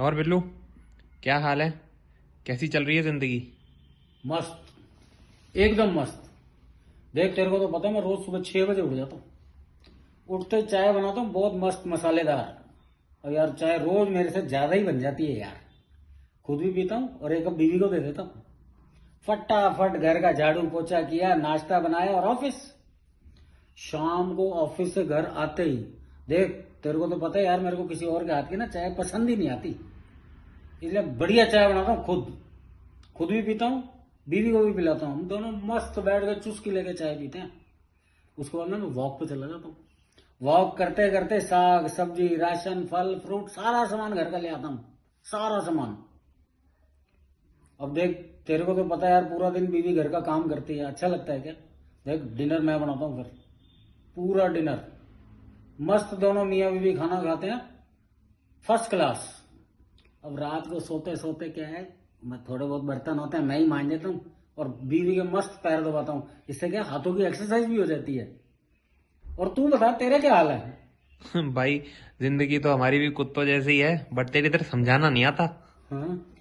और बिल्लू, क्या हाल है? कैसी चल रही है ज़िंदगी? मस्त। एकदम मस्त। देख, तेरे को तो पता है मैं रोज सुबह छह बजे उठ जाता हूँ। उठते चाय बनाता हूँ, बहुत मस्त, मसालेदार। और यार, चाय रोज मेरे से ज़्यादा ही बन जाती है यार। खुद भी पीता हूँ और एक बीवी को दे देता हूँ। फटाफट घर का झाड़ू पोछा किया, नाश्ता बनाया और ऑफ़िस। शाम को ऑफ़िस से घर आते ही देख, तेरे को तो पता है यार, मेरे को किसी और के हाथ की ना चाय पसंद ही नहीं आती। इसलिए बढ़िया चाय बनाता हूँ, खुद। खुद भी पीता हूँ, बीवी को भी पिलाता हूँ। दोनों मस्त बैठ कर चुस्की लेके चाय पीते हैं। उसके बाद मैं वॉक पे चला जाता हूँ। वॉक करते करते साग, सब्ज़ी, राशन, फल फ्रूट सारा सामान घर का ले आता हूँ। सारा सामान। अब देख, तेरे को तो पता है यार, पूरा दिन बीवी घर का काम करती है। अच्छा लगता है क्या? देख डिनर मैं बनाता हूँ फिर। पूरा डिनर मस्त दोनों मियाँ बीवी खाना खाते हैं। फ़र्स्ट क्लास अब रात को सोते सोते क्या है? मैं थोड़े बहुत बर्तन होते हैं मैं ही मान देता हूँ और बीवी के मस्त पैर दबाता हूँ। इससे क्या हाथों की एक्सरसाइज भी हो जाती है। और तू बता तेरे क्या हाल है? भाई ज़िंदगी तो हमारी भी कुत्तों जैसी है बट तेरी तरह समझाना नहीं आता। हाँ।